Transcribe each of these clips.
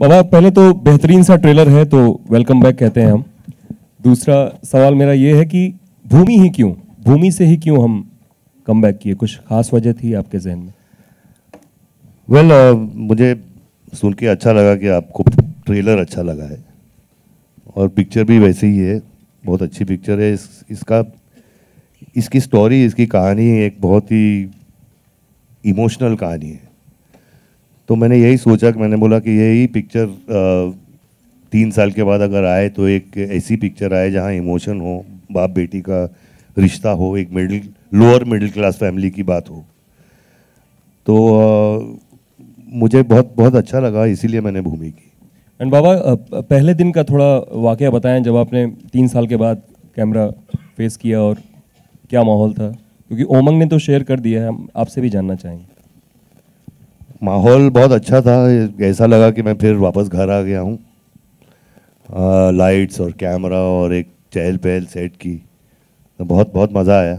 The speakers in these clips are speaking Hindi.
बाबा पहले तो बेहतरीन सा ट्रेलर है तो वेलकम बैक कहते हैं हम। दूसरा सवाल मेरा ये है कि भूमि ही क्यों? भूमि से ही क्यों हम कम बैक किए? कुछ खास वजह थी आपके जहन में? वेल well, uh, मुझे सुन के अच्छा लगा कि आपको ट्रेलर अच्छा लगा है। और पिक्चर भी वैसे ही है बहुत अच्छी पिक्चर है। इस, इसका इसकी स्टोरी इसकी कहानी एक बहुत ही इमोशनल कहानी है। तो मैंने यही सोचा कि मैंने बोला कि यही पिक्चर तीन साल के बाद अगर आए तो एक ऐसी पिक्चर आए जहाँ इमोशन हो बाप बेटी का रिश्ता हो एक middle lower middle class family की बात हो। तो आ, मुझे बहुत बहुत अच्छा लगा इसीलिए मैंने भूमि की। एंड बाबा पहले दिन का थोड़ा वाक़ बताएँ जब आपने तीन साल के बाद कैमरा फेस किया और क्या माहौल था? क्योंकि ओमंग ने तो शेयर कर दिया है हम आपसे भी जानना चाहेंगे। माहौल बहुत अच्छा था। ऐसा लगा कि मैं फिर वापस घर आ गया हूँ। लाइट्स और कैमरा और एक चहल पहल सेट की। तो बहुत बहुत मज़ा आया।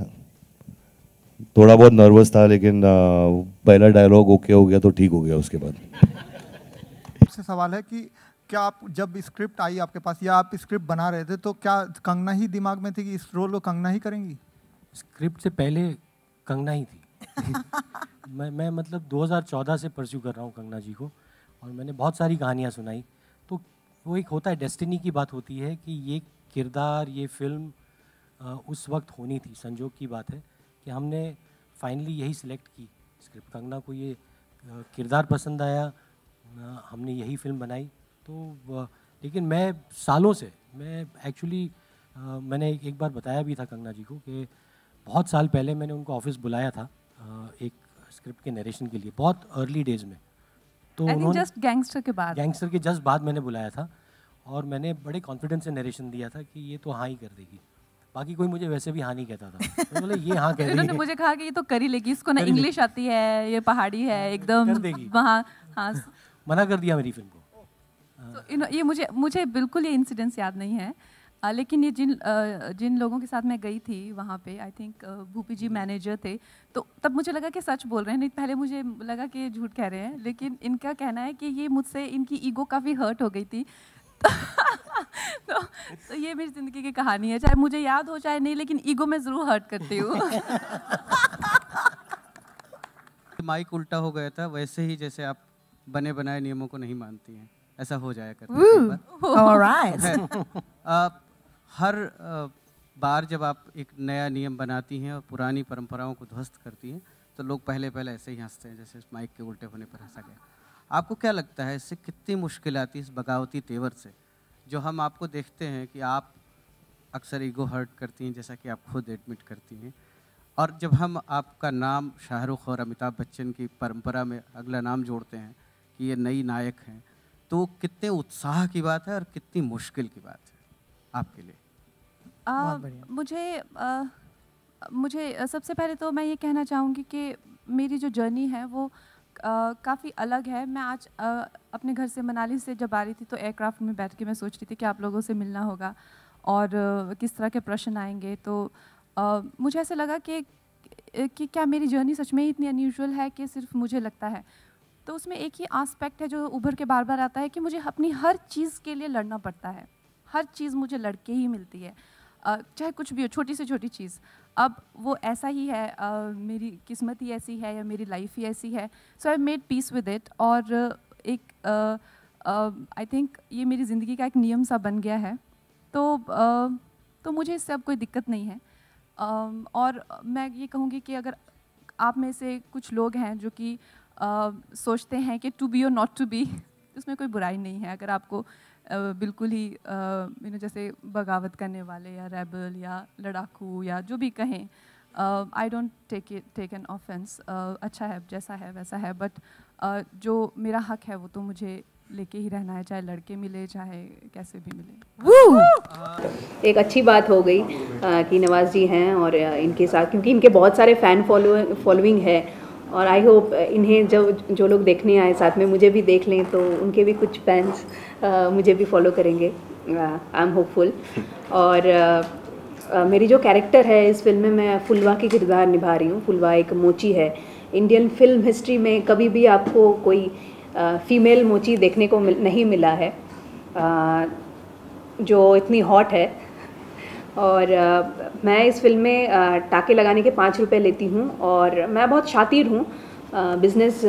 थोड़ा बहुत नर्वस था लेकिन आ, पहला डायलॉग ओके हो गया तो ठीक हो गया उसके बाद। से सवाल है कि क्या आप जब स्क्रिप्ट आई आपके पास या आप स्क्रिप्ट बना रहे थे तो क्या कंगना ही दिमाग में थी कि इस रोल को कंगना ही करेंगी? स्क्रिप्ट से पहले कंगना ही थी। मैं मैं मतलब 2014 से परस्यू कर रहा हूँ कंगना जी को और मैंने बहुत सारी कहानियाँ सुनाई। तो वो एक होता है डेस्टिनी की बात होती है कि ये किरदार, ये फ़िल्म उस वक्त होनी थी, संजोग की बात है कि हमने फाइनली यही सिलेक्ट की स्क्रिप्ट कंगना को ये किरदार पसंद आया हमने यही फ़िल्म बनाई। तो लेकिन मैं सालों से, मैं एक्चुअली मैंने एक बार बताया भी था कंगना जी को कि बहुत साल पहले मैंने उनको ऑफ़िस बुलाया था। एक स्क्रिप्ट के नरेशन के लिए बहुत अर्ली डेज़ में। तो उन्होंने जस्ट गैंगस्टर के बाद। गैंगस्टर के जस्ट बाद मैंने बुलाया था और मैंने बड़े कॉन्फिडेंस से नरेशन दिया था कि ये तो हाँ ही कर देगी। बाकी कोई मुझे वैसे भी हाँ नहीं कहता था। तो बोले ये हाँ कह देगी मुझे कहा कि ये तो कर ही लेगी इसको ना इंग्लिश आती है ये पहाड़ी है एकदम वहाँ हाँ। मना कर दिया मेरी फ़िल्म को। तो ये मुझे मुझे बिल्कुल ये इंसिडेंस याद नहीं है। आ, लेकिन ये जिन आ, जिन लोगों के साथ मैं गई थी वहाँ पे I think Bhupi ji manager थे तो तब मुझे लगा कि सच बोल रहे हैं नहीं पहले मुझे लगा कि झूठ कह रहे हैं लेकिन इनका कहना है कि ये मुझसे इनकी ईगो काफ़ी हर्ट हो गई थी। तो, तो ये मेरी ज़िंदगी की कहानी है चाहे मुझे याद हो चाहे नहीं लेकिन ईगो में ज़रूर हर्ट करती हूँ। माइक उल्टा हो गया था वैसे ही जैसे आप बने बनाए नियमों को नहीं मानती हैं ऐसा हो जाया करता हर बार जब आप एक नया नियम बनाती हैं और पुरानी परंपराओं को ध्वस्त करती हैं तो लोग पहले पहले ऐसे ही हँसते हैं, जैसे इस माइक के उल्टे होने पर हंसा गया। आपको क्या लगता है इससे कितनी मुश्किल आती है इस बगावती तेवर से, जो हम आपको देखते हैं कि आप अक्सर ईगो हर्ट करती हैं, जैसा कि आप खुद एडमिट करती हैं? और जब हम आपका नाम शाहरुख और अमिताभ बच्चन की परंपरा में अगला नाम जोड़ते हैं कि ये नई नायक हैं तो कितने उत्साह की बात है और कितनी मुश्किल की बात है आपके लिए? आ, मुझे आ, मुझे सबसे पहले तो मैं ये कहना चाहूँगी कि मेरी जो जर्नी है वो काफ़ी अलग है। मैं आज आ, अपने घर से मनाली से जब आ रही थी तो एयरक्राफ्ट में बैठ के मैं सोच रही थी कि आप लोगों से मिलना होगा और आ, किस तरह के प्रश्न आएँगे। तो आ, मुझे ऐसा लगा कि कि क्या मेरी जर्नी सच में ही इतनी अनयूजल है कि सिर्फ़ मुझे लगता है? तो उसमें एक ही आस्पेक्ट है जो उभर के बार बार आता है कि मुझे अपनी हर चीज़ के लिए लड़ना पड़ता है। हर चीज़ मुझे लड़के ही मिलती है। चाहे कुछ भी हो, छोटी से छोटी चीज़। अब वो ऐसा ही है मेरी किस्मत ही ऐसी है या मेरी लाइफ ही ऐसी है। So I made peace with it और एक आई थिंक ये मेरी ज़िंदगी का एक नियम सा बन गया है। तो तो मुझे इससे अब कोई दिक्कत नहीं है। और मैं ये कहूँगी कि अगर आप में से कुछ लोग हैं जो कि सोचते हैं कि टू बी और नॉट टू बी उसमें कोई बुराई नहीं है। अगर आपको बिल्कुल ही यू नो जैसे बगावत करने वाले या रेबल या लड़ाकू या जो भी कहें I don't take it take an offence अच्छा है जैसा है वैसा है बट uh, जो मेरा हक है वो तो मुझे लेके ही रहना है चाहे लड़के मिले चाहे कैसे भी मिले। एक अच्छी बात हो गई कि नवाज़ जी हैं और इनके साथ क्योंकि इनके बहुत सारे फ़ैन फॉलो फॉलोइंग है। और आई होप इन्हें जो जो लोग देखने आए साथ में मुझे भी देख लें तो उनके भी कुछ फैंस मुझे भी फॉलो करेंगे। आई एम होपफुल और uh, मेरी जो कैरेक्टर है इस फ़िल्म में मैं फुलवा की किरदार निभा रही हूँ। फुलवा एक मोची है। इंडियन फ़िल्म हिस्ट्री में कभी भी आपको कोई आ, फीमेल मोची देखने को मिल, नहीं मिला है। आ, जो इतनी हॉट है और आ, मैं इस फ़िल्म में टाके लगाने के पाँच रुपये लेती हूँ और मैं बहुत शातिर हूँ बिज़नेस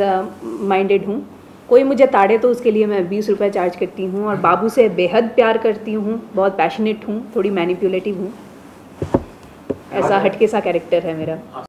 माइंडेड हूँ। कोई मुझे ताड़े तो उसके लिए मैं बीस रुपये चार्ज करती हूँ और बाबू से बेहद प्यार करती हूँ बहुत पैशनेट हूँ थोड़ी मैनिपुलेटिव हूँ। ऐसा हटके सा कैरेक्टर है मेरा।